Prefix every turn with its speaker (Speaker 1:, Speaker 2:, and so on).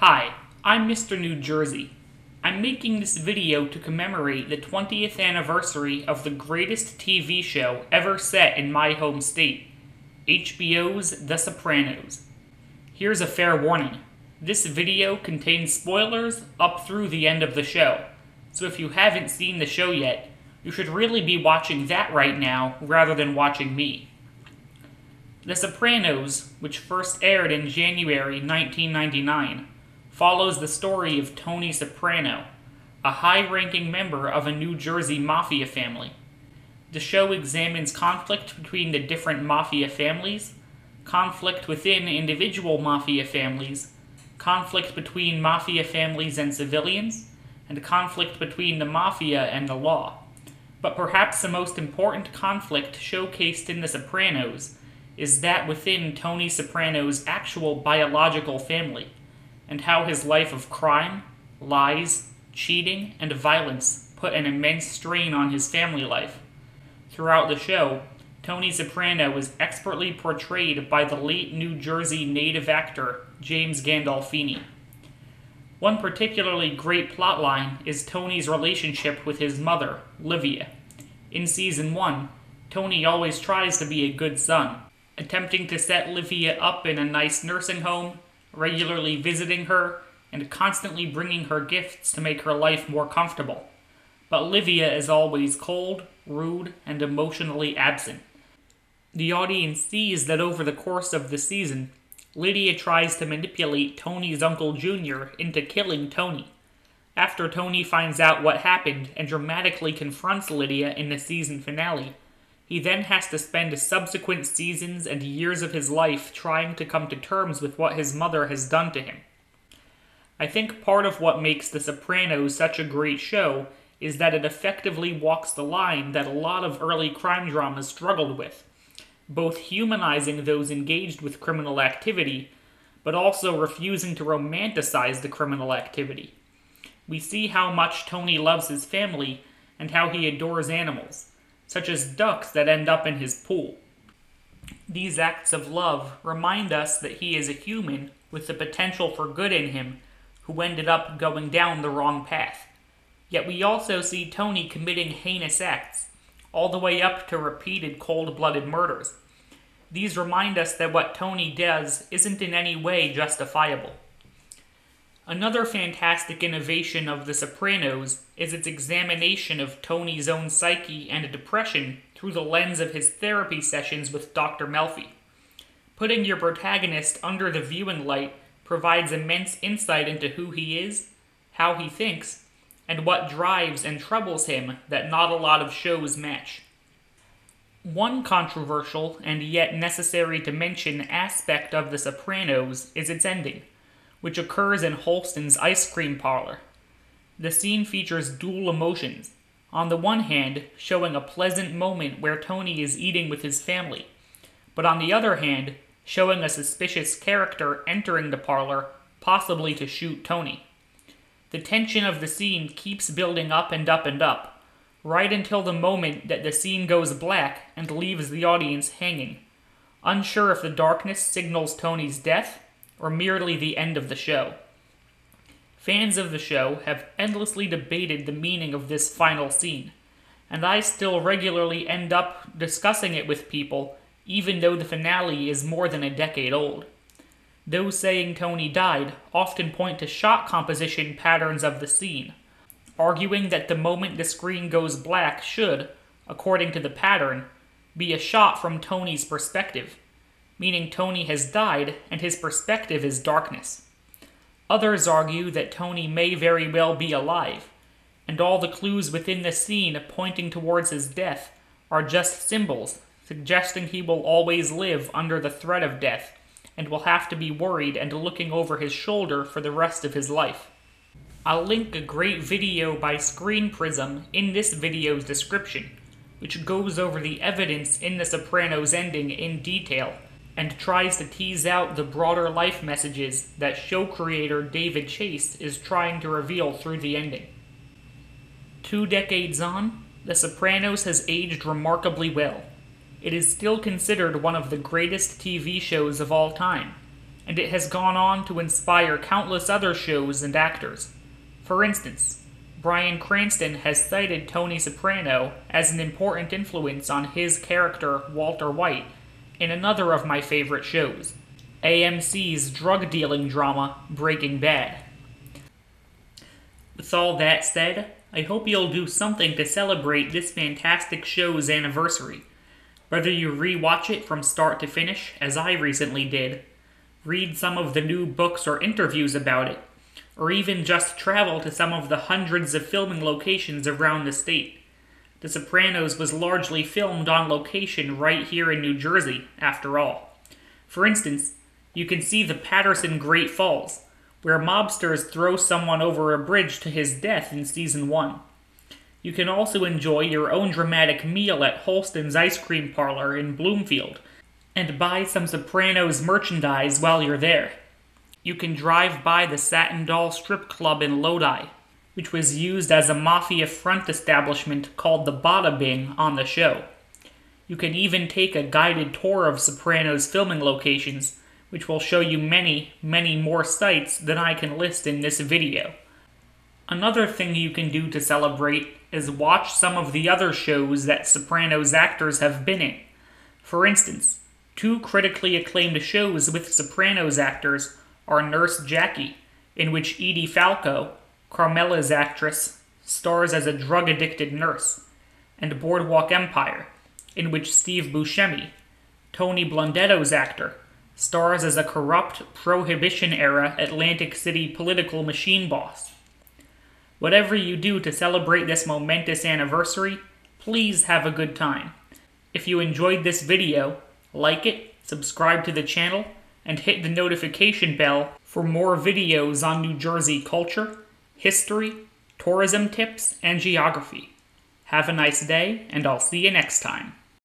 Speaker 1: Hi, I'm Mr. New Jersey. I'm making this video to commemorate the 20th anniversary of the greatest TV show ever set in my home state, HBO's The Sopranos. Here's a fair warning. This video contains spoilers up through the end of the show, so if you haven't seen the show yet, you should really be watching that right now rather than watching me. The Sopranos, which first aired in January 1999, follows the story of Tony Soprano, a high ranking member of a New Jersey mafia family. The show examines conflict between the different mafia families, conflict within individual mafia families, conflict between mafia families and civilians, and conflict between the mafia and the law. But perhaps the most important conflict showcased in The Sopranos is that within Tony Soprano's actual biological family, and how his life of crime, lies, cheating, and violence put an immense strain on his family life. Throughout the show, Tony Soprano was expertly portrayed by the late New Jersey native actor James Gandolfini. One particularly great plotline is Tony's relationship with his mother, Livia. In season 1, Tony always tries to be a good son, attempting to set Livia up in a nice nursing home, regularly visiting her, and constantly bringing her gifts to make her life more comfortable. But Livia is always cold, rude, and emotionally absent. The audience sees that over the course of the season, Livia tries to manipulate Tony's Uncle Junior into killing Tony. After Tony finds out what happened and dramatically confronts Livia in the season finale, he then has to spend subsequent seasons and years of his life trying to come to terms with what his mother has done to him. I think part of what makes The Sopranos such a great show is that it effectively walks the line that a lot of early crime dramas struggled with both humanizing those engaged with criminal activity, but also refusing to romanticize the criminal activity. We see how much Tony loves his family and how he adores animals, such as ducks that end up in his pool. These acts of love remind us that he is a human with the potential for good in him who ended up going down the wrong path. Yet we also see Tony committing heinous acts, all the way up to repeated cold blooded murders. These remind us that what Tony does isn't in any way justifiable. Another fantastic innovation of The Sopranos is its examination of Tony's own psyche and depression through the lens of his therapy sessions with Dr. Melfi. Putting your protagonist under the viewing light provides immense insight into who he is, how he thinks, and what drives and troubles him that not a lot of shows match. One controversial and yet necessary to mention aspect of The Sopranos is its ending, which occurs in Holsten's ice cream parlor. The scene features dual emotions. On the one hand, showing a pleasant moment where Tony is eating with his family, but on the other hand, showing a suspicious character entering the parlor, possibly to shoot Tony. The tension of the scene keeps building up and up and up, right until the moment that the scene goes black and leaves the audience hanging, unsure if the darkness signals Tony's death or merely the end of the show. Fans of the show have endlessly debated the meaning of this final scene, and I still regularly end up discussing it with people even though the finale is more than a decade old. Those saying Tony died often point to shot composition patterns of the scene, arguing that the moment the screen goes black should, according to the pattern, be a shot from Tony's perspective, meaning Tony has died and his perspective is darkness. Others argue that Tony may very well be alive, and all the clues within the scene pointing towards his death are just symbols, suggesting he will always live under the threat of death and will have to be worried and looking over his shoulder for the rest of his life. I'll link a great video by Screen Prism in this video's description, which goes over the evidence in The Sopranos ending in detail and tries to tease out the broader life messages that show creator David Chase is trying to reveal through the ending. Two decades on, The Sopranos has aged remarkably well it is still considered one of the greatest TV shows of all time, and it has gone on to inspire countless other shows and actors. For instance, Bryan Cranston has cited Tony Soprano as an important influence on his character, Walter White, in another of my favorite shows, AMC's drug dealing drama, Breaking Bad. With all that said, I hope you'll do something to celebrate this fantastic show's anniversary. Whether you rewatch it from start to finish, as I recently did, read some of the new books or interviews about it, or even just travel to some of the hundreds of filming locations around the state. The Sopranos was largely filmed on location right here in New Jersey, after all. For instance, you can see the Paterson Great Falls, where mobsters throw someone over a bridge to his death in season 1. You can also enjoy your own dramatic meal at Holsten's Ice Cream Parlor in Bloomfield, and buy some Sopranos merchandise while you're there. You can drive by the Satin Doll Strip Club in Lodi, which was used as a mafia front establishment called the Bada Bing on the show. You can even take a guided tour of Sopranos filming locations, which will show you many, many more sites than I can list in this video. Another thing you can do to celebrate is watch some of the other shows that Sopranos actors have been in. For instance, Two critically acclaimed shows with Sopranos actors are Nurse Jackie, in which Edie Falco, Carmela's actress, stars as a drug addicted nurse, and Boardwalk Empire, in which Steve Buscemi, Tony Blundetto's actor, stars as a corrupt Prohibition era Atlantic City political machine boss. Whatever you do to celebrate this momentous anniversary, please have a good time. If you enjoyed this video, like it, subscribe to the channel, and hit the notification bell for more videos on New Jersey culture, history, tourism tips, and geography. Have a nice day, and I'll see you next time.